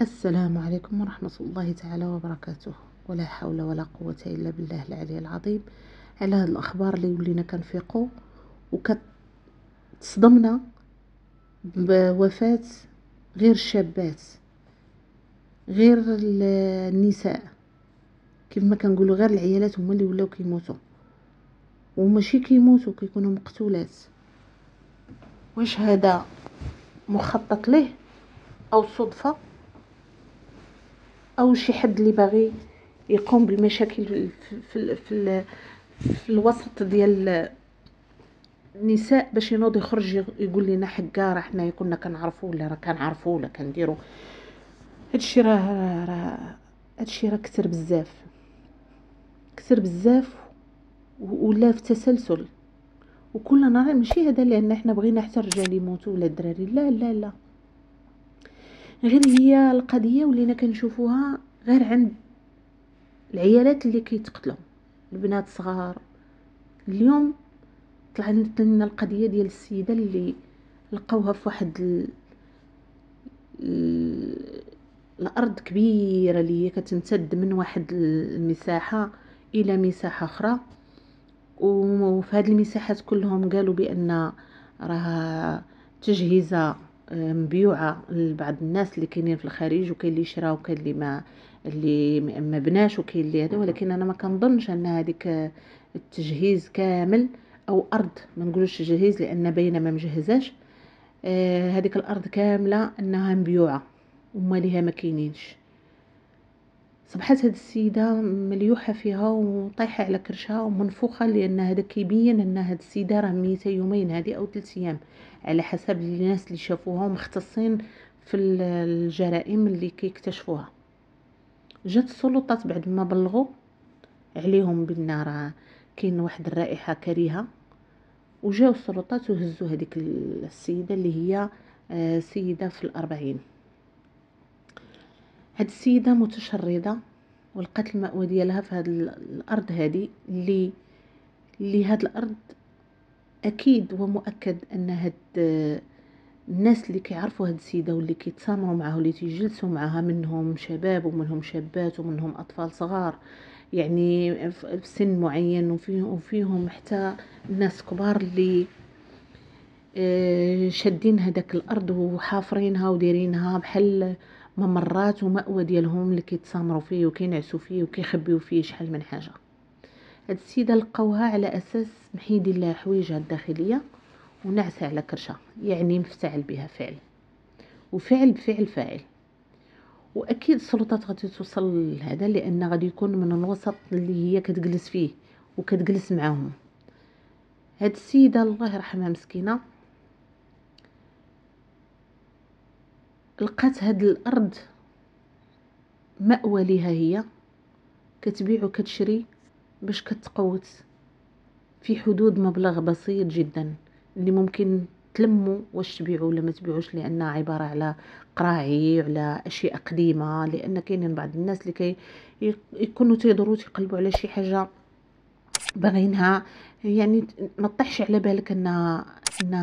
السلام عليكم ورحمة الله تعالى وبركاته. ولا حول ولا قوة إلا بالله العلي العظيم. على هاد الأخبار اللي ولينا كنفيقو وكتصدمنا بوفاة غير الشابات غير النساء. كيف ما كنقولوا غير العيالات هما اللي ولاو كيموتوا وماشي كيموتوا كيكونوا مقتولات. واش هذا مخطط ليه؟ أو صدفة؟ أو شي حد اللي باغي يقوم بالمشاكل في في في, في الوسط ديال النساء باش ينوض يخرج يقول لنا حكا راه حنايا كنا كنعرفوا ولا راه كنعرفوا ولا كنديروا. هادشي راه راه هادشي راه كثر بزاف. كثر بزاف ولا في تسلسل. وكل نهار ماشي هذا لأن إحنا بغينا حتى الرجال يموتوا ولا الدراري. لا لا لا. غير هي القضية ولينا كنشوفوها غير عند العيالات اللي كيتقتلوا البنات صغار. اليوم طلعت لنا القضية ديال السيدة اللي لقاوها في واحد ال... ال... الأرض كبيرة اللي هي كتمتد من واحد المساحة إلى مساحة أخرى. وفي هذه المساحات كلهم قالوا بأن راه تجهيزة مبيوعه لبعض الناس اللي كاينين في الخارج وكاين اللي شرا وكاين اللي ما اللي ما بناش وكاين اللي هذا ولكن أنا ما كنظنش أن هذيك التجهيز كامل أو أرض. ما نقولوش تجهيز لأن باينة ما مجهزاش. هذيك الأرض كاملة أنها مبيوعة وما ليها ما كاينينش. صبحت هاد السيدة مليوحة فيها وطايحة على كرشها ومنفوخة لأن هذا كيبين أن هاد السيدة راه ميتة يومين هذه أو ثلاث أيام. على حسب الناس اللي شافوها مختصين في الجرائم اللي كيكتشفوها. جات السلطات بعد ما بلغوا عليهم بأن راه كاين واحد الرائحة كريهة. وجاو السلطات وهزوا هذيك السيدة اللي هي آه، سيدة في الأربعين. هاد السيدة متشردة ولقات المأوى ديالها في هاد الأرض هادي اللي اللي هاد الأرض أكيد ومؤكد أن هاد الناس اللي كيعرفوا هاد السيدة واللي كيتسامروا معها واللي تيجلسوا معها منهم شباب ومنهم شابات ومنهم أطفال صغار يعني في سن معين وفيهم حتى ناس كبار اللي آه، شادين هذاك الأرض وحافرينها ودايرينها بحال ممرات ومأوى ديالهم اللي كيتسامروا فيه وكينعسوا فيه وكيخبيو فيه شحال من حاجة. هاد السيدة لقاوها على أساس محيدين لها حوايجها الداخلية ونعسه على كرشها يعني مفتعل بها فعل. وفعل بفعل فاعل. وأكيد السلطات غادي توصل لهذا لأن غادي يكون من الوسط اللي هي كتجلس فيه وكتجلس معاهم. هاد السيدة الله يرحمها مسكينة لقات هاد الأرض مأوى ليها هي كتبيع وكتشري باش كتقوت في حدود مبلغ بسيط جدا اللي ممكن تلموا واش تبيعوا ولا ما تبيعوش لانها عبارة على قراعي وعلى أشياء قديمة لأن كاينين بعض الناس اللي كي يكونوا تيضروا تيقلبوا على شي حاجة باغينها يعني ما طيحش على بالك أن ان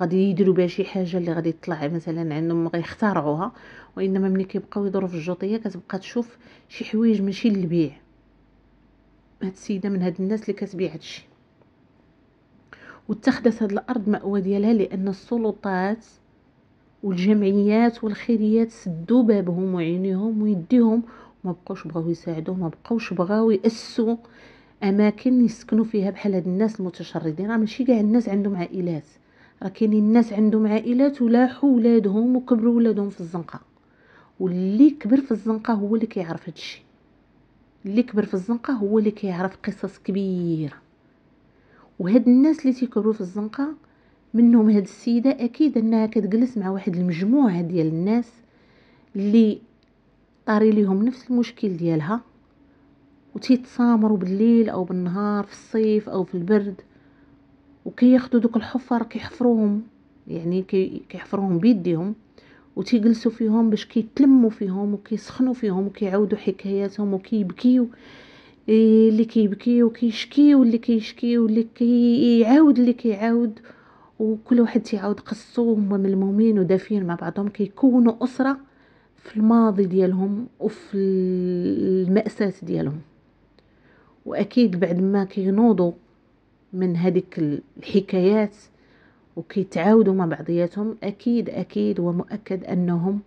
غادي يديروا بها شي حاجة اللي غادي تطلع مثلا عندهم غيخترعوها وإنما ملي كيبقاو يدوروا في الجوطية كتبقى تشوف شي حوايج ماشي للبيع. هاد السيدة من هاد الناس اللي كتبيع هادشي واتخذت هاد الأرض مأوى ديالها لأن السلطات والجمعيات والخيريات سدوا بابهم وعينيهم ويديهم ما بقوش بغاو يساعدوا ما بقوش بغاو ياسسوا أماكن يسكنوا فيها بحال هاد الناس المتشردين. راه ماشي كاع الناس عندهم عائلات. راه كاينين الناس عندهم عائلات ولاحوا ولادهم وكبروا ولادهم في الزنقة. واللي كبر في الزنقة هو اللي كيعرف هادشي اللي كبر في الزنقة هو اللي كيعرف قصص كبيرة. وهاد الناس اللي تيكبروا في الزنقة منهم هاد السيدة أكيد أنها كتجلس مع واحد المجموعة ديال الناس اللي طاري ليهم نفس المشكل ديالها. وتيتسامروا بالليل أو بالنهار في الصيف أو في البرد وكياخذوا دوك الحفر كيحفروهم يعني كيحفروهم بيديهم وتيجلسوا فيهم باش كيتلموا فيهم وكيسخنوا فيهم وكيعاودوا حكاياتهم وكيبكيو اللي كيبكي وكيشكي واللي كيشكي واللي كيعاود اللي كيعاود وكل واحد تيعاود قصو هما ملمومين ودافين مع بعضهم كيكونوا أسرة في الماضي ديالهم وفي المأساة ديالهم. وأكيد بعد ما كينوضوا من هذيك الحكايات وكيتعاودوا مع بعضياتهم أكيد أكيد ومؤكد أنهم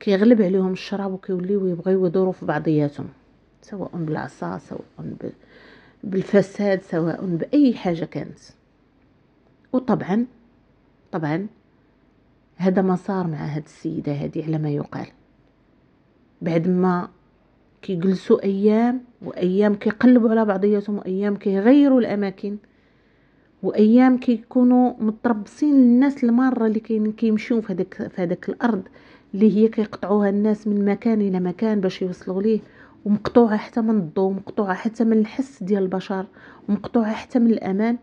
كيغلب عليهم الشراب وكيوليو يبغيو يدوروا في بعضياتهم سواء بالعصا سواء بالفساد سواء بأي حاجة كانت. وطبعا طبعا هذا ما صار مع هاد السيدة هذه على ما يقال. بعد ما كيجلسوا أيام وأيام كيقلبوا على بعضياتهم وأيام كيغيروا الأماكن وأيام كيكونوا متربصين للناس الماره اللي كاين كيمشيو في هذاك في هذاك الأرض اللي هي كيقطعوها الناس من مكان إلى مكان باش يوصلوا ليه. ومقطوعة حتى من الضوء مقطوعه حتى من الحس ديال البشر ومقطوعة حتى من الأمان.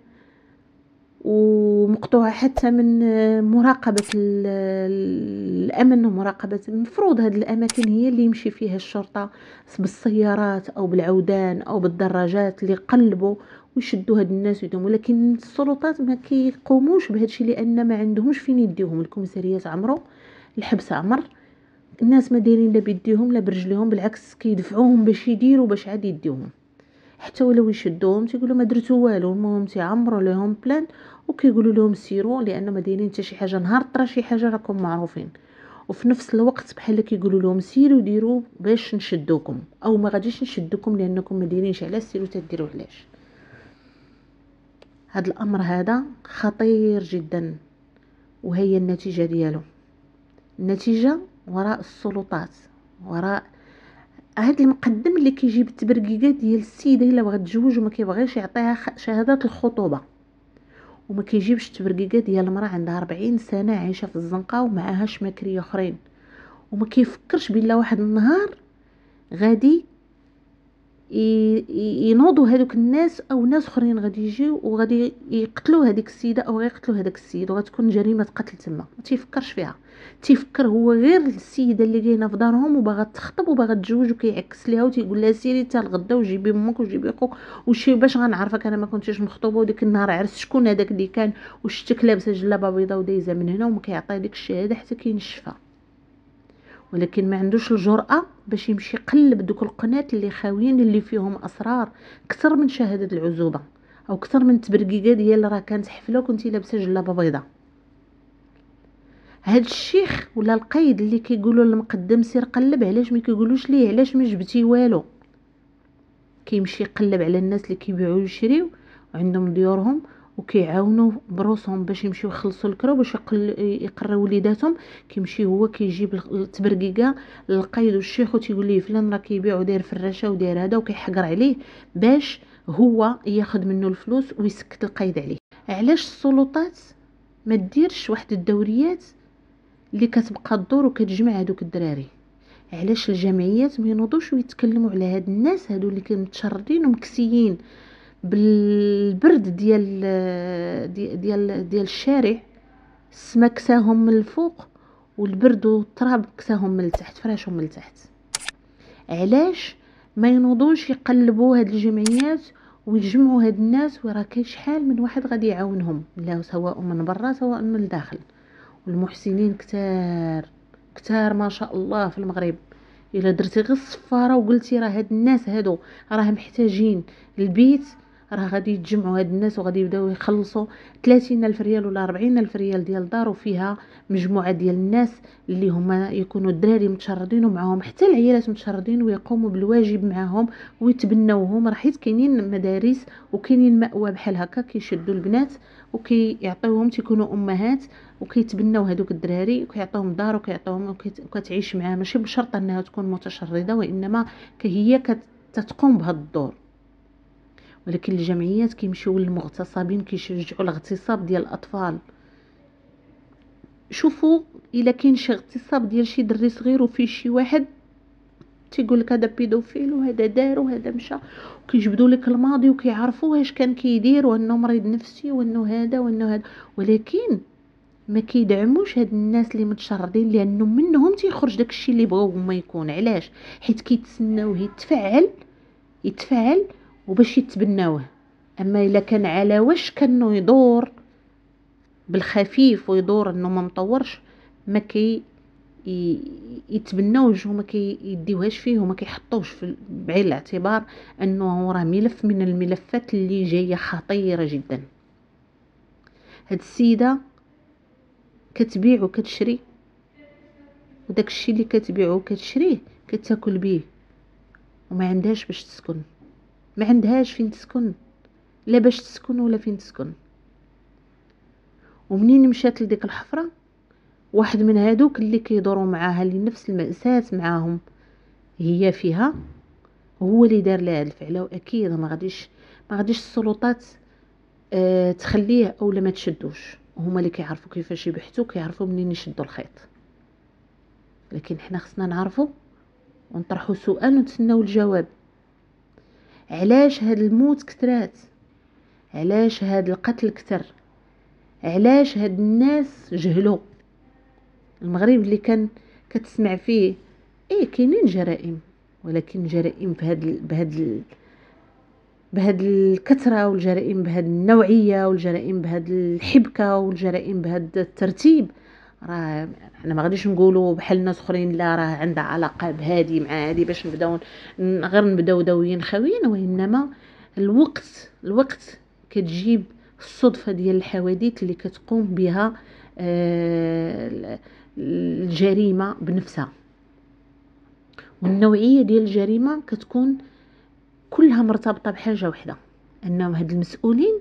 ومقطوعة حتى من مراقبة الأمن ومراقبة المفروض هذه الأماكن هي اللي يمشي فيها الشرطة بالسيارات أو بالعودان أو بالدراجات اللي يقلبوا ويشدوا هاد الناس ويدهم ولكن السلطات ما كيقوموش بهذا الشيء لأن ما عندهمش فين يديوهم. الكوميساريات عمرو الحبس عمر الناس ما دايرين لا بيديهم لا برجليهم بالعكس كيدفعوهم باش يديروا باش عاد يديوهم. حتى ولو يشدوهم تيقولوا ما درتو والو المهم تيعمروا لهم plan وكيقولوا لهم سيروا لأن ما دايرين حتى شي حاجة نهار طرا شي حاجة راكم معروفين. وفي نفس الوقت بحال كيقولوا لهم سيروا ديروا باش نشدوكم أو ما غاديش نشدوكم لأنكم ما دايرينش علاش سيروا تديروا علاش. هاد الأمر هذا خطير جدا وهي النتيجة ديالو. النتيجة وراء السلطات وراء هاد المقدم اللي كيجيب التبرقيقات ديال السيدة إلا بغات تزوج وما كيبغيش يعطيها شهاده الخطوبة. وما كيجيبش التبرقيقات ديال المرأة عندها 40 سنة عايشة في الزنقة ومعاها شماكريه أخرين. وما كيفكرش بلا واحد النهار غادي ينوضوا هذوك الناس أو ناس أخرين غادي يجيو وغادي يقتلوا هذيك السيدة أو غيقتلوا هذاك السيد وغتكون جريمة قتل تما. ما تيفكرش فيها. تيفكر هو غير السيدة اللي كاينة في دارهم وباغا تخطب وباغا تزوج وكيعكس ليها وتيقول لها سيري حتى الغدا وجيبي أمك وجيبي خوك وشي باش غنعرفك أنا ما كنتش مخطوبة وديك النهار عرس شكون هذاك اللي كان وشتك لابسة جلابة بيضاء ودايزة من هنا وما كيعطي ديك الشهادة حتى كينشفها ولكن ما عندوش الجرأة باش يمشي يقلب دوك القناة اللي خاويين اللي فيهم أسرار. أكثر من شهادة العزوبة أو أكثر من تبرقيقة ديال راه كانت حفلة وكنتي لابسة جلابه بيضاء هاد الشيخ ولا القيد اللي كيقولوا المقدم سير قلب علاش ما كيقولوش ليه؟ علاش ما جبتي والو؟ كيمشي يقلب على الناس اللي كيبيعوا ويشريو وعندهم ديورهم وكيعاونوا بروسهم باش يمشيو يخلصوا الكرا باش يقروا وليداتهم. كيمشي هو كيجيب التبرقيقة للقايد والشيخ وتيقول ليه فلان راه كيبيع وداير فراشة وداير هذا وكيحقر عليه باش هو ياخذ منه الفلوس ويسكت القيد عليه. علاش السلطات ما ديرش واحد الدوريات اللي كتبقى الدور وكتجمع هذوك الدراري؟ علاش الجمعيات ما ينوضوش ويتكلموا على هاد الناس هادو اللي كانوا ومكسيين؟ بالبرد ديال ديال ديال الشارع السما كساهم من الفوق والبرد والتراب كساهم من التحت فراشهم من التحت. علاش ما ينوضوش يقلبوا هاد الجمعيات ويجمعوا هاد الناس وراه كاين شحال من واحد غادي يعاونهم لا سواء من برا سواء من الداخل. والمحسنين كتار كتار ما شاء الله في المغرب. إلا درتي غير الصفارة وقلتي راه هاد الناس هادو راه محتاجين البيت راه غادي يتجمعوا هاد الناس وغادي يبداو يخلصوا 30 ألف ريال ولا 40 ألف ريال ديال دار وفيها مجموعة ديال الناس اللي هما يكونوا الدراري متشردين ومعاهم حتى العيالات متشردين ويقوموا بالواجب معاهم ويتبناوهم. راه حيت كاينين مدارس وكاينين مأوى بحال هكا كيشدوا البنات وكيعطيوهم تيكونوا أمهات وكيتبناو هذوك الدراري وكيعطيوهم دار وكيعطيوهم وكتعيش معاه ماشي بشرط أنها تكون متشردة وإنما هي كتقوم بهذا الدور. ولكن الجمعيات كيمشيو للمغتصبين كيشجعوا الاغتصاب ديال الأطفال. شوفوا إلا كاين شي اغتصاب ديال شي دري صغير وفيه شي واحد تيقول لك هذا بيدوفيل وهذا دار وهذا مشى وكيجبدوا لك الماضي وكيعرفوا واش كان كيدير وأنه مريض نفسي وأنه هذا وأنه هذا. ولكن ما كيدعموش هاد الناس اللي متشردين لأنه منهم تيخرج داكشي اللي بغاو هما يكون. علاش؟ حيت كيتسناوه يتفعل يتفعل وباش يتبناوه. أما إلا كان على وش كانه يدور بالخفيف ويدور إنه ما مطورش ما كي يتبناوش وما كيديوهاش فيه وما كيحطوش في بعين الاعتبار إنه راه ملف من الملفات اللي جاية خطيرة جدا. هاد السيدة كتبيع وكتشري وداك الشيء اللي كتبيعو وكتشريه كتاكل بيه وما عندهاش باش تسكن. ما عندهاش فين تسكن لا باش تسكن ولا فين تسكن. ومنين مشات لديك الحفرة؟ واحد من هادوك اللي كيدوروا معاها اللي نفس المأساة معاهم. هي فيها هو اللي دار لها الفعله وأكيد ما غاديش ما غاديش السلطات أه تخليه اولا ما تشدوش. هما اللي كيعرفوا كيفاش يبحثوا كيعرفوا منين يشدوا الخيط. لكن حنا خصنا نعرفوا ونطرحوا سؤال ونتسناو الجواب. علاش هاد الموت كثرات؟ علاش هاد القتل كثر؟ علاش هاد الناس جهلوا؟ المغرب اللي كان كتسمع فيه إيه كاينين جرائم ولكن جرائم بهاد بهاد بهاد الكثرة والجرائم بهاد النوعية والجرائم بهاد الحبكة والجرائم بهاد الترتيب راه حنا ما غاديش نقولوا بحال ناس اخرين لا راه عندها علاقة بهادي مع هادي باش نبداو غير نبداو دويين خوين وإنما الوقت الوقت كتجيب الصدفة ديال الحوادث اللي كتقوم بها آه الجريمة بنفسها. والنوعية ديال الجريمة كتكون كلها مرتبطة بحاجة وحدة انهم هاد المسؤولين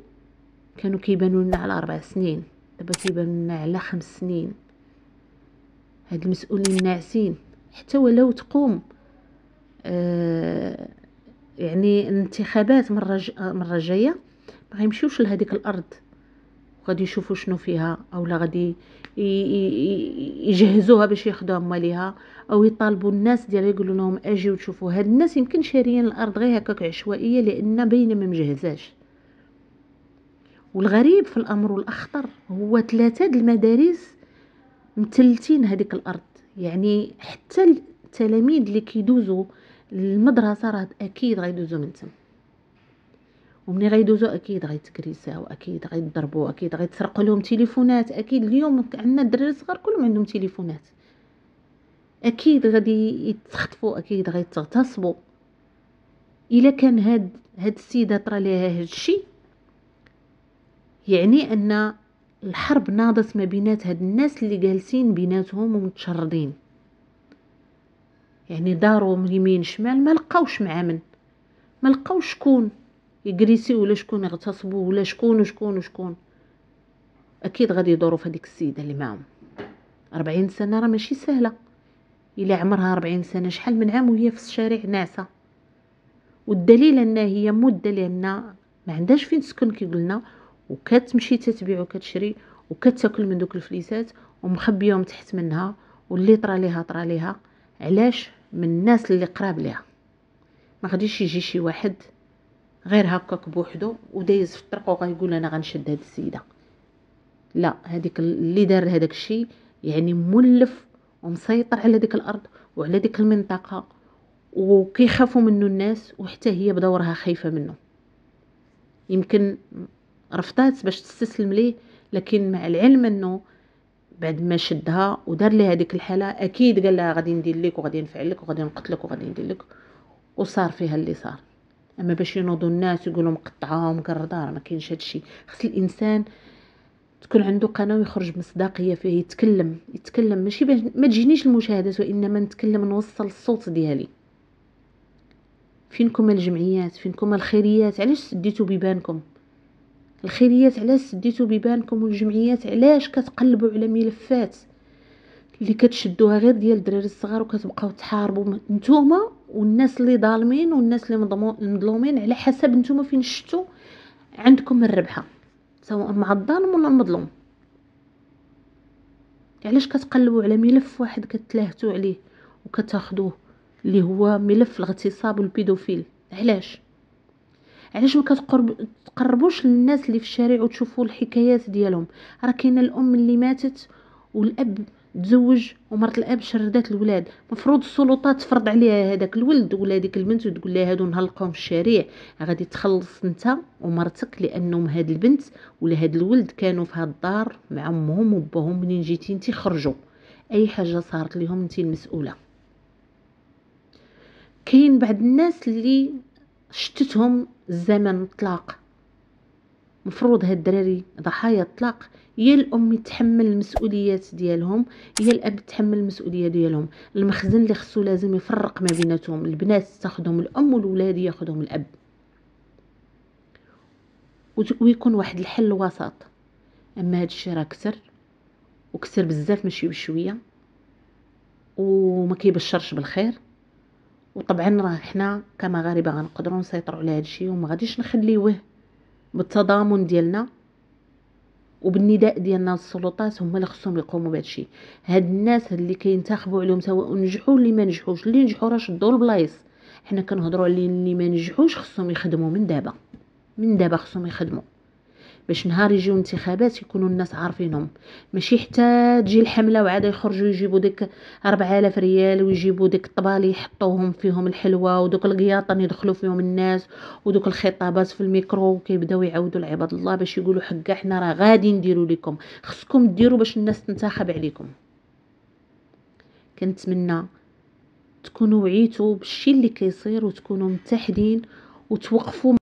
كانوا كيبانوا لنا على أربع سنين دابا كيبانوا لنا على خمس سنين. هاد المسؤولين ناعسين. حتى ولو تقوم آه يعني الانتخابات مرة مرة جاية ما غيمشيوش لهذيك الأرض. غادي يشوفوا شنو فيها اولا غادي يجهزوها باش ياخذوها ماليها أو يطالبوا الناس ديال يقولوا لهم أجيو تشوفوا. هاد الناس يمكن شاريين الأرض غير هكاك عشوائية لأن باينة ما مجهزاش. والغريب في الأمر والأخطر هو ثلاثة المدارس متلتين هذيك الأرض. يعني حتى التلاميذ اللي كيدوزوا المدرسة راه أكيد غيدوزوا من تما ومني غيدوزو أكيد غيتكريساو أكيد غيضربوا أكيد غيتسرقوا لهم تليفونات. أكيد اليوم عندنا الدراري الصغار كلهم عندهم تليفونات. أكيد غادي يتخطفوا أكيد غيتغتصبوا. إلا كان هاد هاد السيدة طرا ليها هاد الشيء يعني أن الحرب ناضت ما بينات هاد الناس اللي جالسين بيناتهم ومتشردين. يعني داروا من يمين شمال ما لقاوش مع من ما لقاوش شكون يجريسي ولا شكون يغتصبوا ولا شكون وشكون وشكون. أكيد غادي يدوروا في هذيك السيدة اللي معهم أربعين سنة راه ماشي سهلة. إلا عمرها أربعين سنة شحال من عام وهي في الشارع ناعسه والدليل ان هي مدة لأن ما عندهاش فين تسكن كي قلنا. وكتمشي تتبيع وكتشري وكتاكل من دوك الفليسات ومخبيهم تحت منها واللي طرا ليها طرا ليها. علاش؟ من الناس اللي قراب ليها. ما غاديش يجي شي واحد غير هكاك بوحدو ودايز في الطرق وغايقول أنا غنشد هاد السيدة. لا هذيك اللي دار هذاك الشيء يعني مولف ومسيطر على ديك الأرض وعلى ديك المنطقة وكيخافوا منه الناس وحتى هي بدورها خايفة منه يمكن رفضات باش تستسلم ليه لكن مع العلم إنه بعد ما شدها ودار لها هذيك الحالة أكيد قال لها غادي ندير لك وغادي نفعل لك وغادي نقتلك وغادي ندير لك. وصار فيها اللي صار. أما باش ينوضوا الناس يقولوا مقطعة ومقرضة ما كاينش هادشي. خص الإنسان تكون عنده قناة ويخرج بمصداقيه فيه يتكلم يتكلم. ماشي ما تجينيش المشاهدات وإنما نتكلم نوصل الصوت ديالي. فينكم الجمعيات؟ فينكم الخيريات؟ علاش سديتوا بيبانكم؟ الخيريات علاش سديتوا بيبانكم والجمعيات علاش كتقلبوا على ملفات اللي كتشدوها غير ديال الدراري الصغار وكتبقاو تحاربوا؟ نتوما والناس اللي ظالمين والناس اللي مظلومين على حسب نتوما فين شفتوا عندكم الربحة سواء مع الظالم ولا المظلوم. علاش كتقلبوا على ملف واحد كتلاهتوا عليه وكتاخذوه اللي هو ملف الاغتصاب والبيدوفيل؟ علاش؟ علاش ما كتقرب تقربوش للناس اللي في الشارع وتشوفوا الحكايات ديالهم. راه كاينة الأم اللي ماتت والأب تزوج ومرت الأب شردات الولاد. مفروض السلطات تفرض عليها هذاك الولد ولا هذيك البنت وتقول لها هادو نهلقوهم في الشارع. غادي تخلص انت ومرتك لأنهم هاد البنت ولا هاد الولد كانوا في هاد الدار مع أمهم وباهم منين جيتي انت خرجوا. أي حاجة صارت لهم انت المسؤولة. كاين بعض الناس اللي شتتهم الزمن الطلاق مفروض هاد الدراري ضحايا الطلاق يا الأم يتحمل المسؤوليات ديالهم يا الأب يتحمل المسؤولية ديالهم. المخزن اللي خصو لازم يفرق ما بيناتهم البنات تاخذهم الأم والولاد ياخذهم الأب. ويكون واحد الحل وسط. أما هاد الشيء راه كثر وكثر بزاف ماشي بشوية وما كيبشرش بالخير. وطبعا راه حنا كمغاربة غنقدروا نسيطروا على هذا الشيء وما غاديش نخليوه بالتضامن ديالنا وبالنداء ديالنا للسلطات هما اللي خصهم يقوموا بهذا الشيء هاد الناس اللي كينتخبوا عليهم سواء نجحوا اللي ما نجحوش اللي نجحوا راه شدوا البلايص حنا كنهضروا على اللي ما نجحوش خصهم يخدموا من دابا. من دابا خصهم يخدموا. باش نهار يجيو انتخابات يكونوا الناس عارفينهم. ماشي حتى تجي الحملة وعاد يخرجوا يجيبوا ديك 4000 ريال ويجيبوا ديك الطبالي يحطوهم فيهم الحلوى ودوك القياطن يدخلوا فيهم الناس ودوك الخطابات في الميكرو كيبداو يعاودوا لعباد الله باش يقولوا حقا حنا راه غادي نديروا لكم خصكم ديروا باش الناس تنتخب عليكم. كنتمنى تكونوا وعيتوا بالشي اللي كيصير وتكونوا متحدين وتوقفوا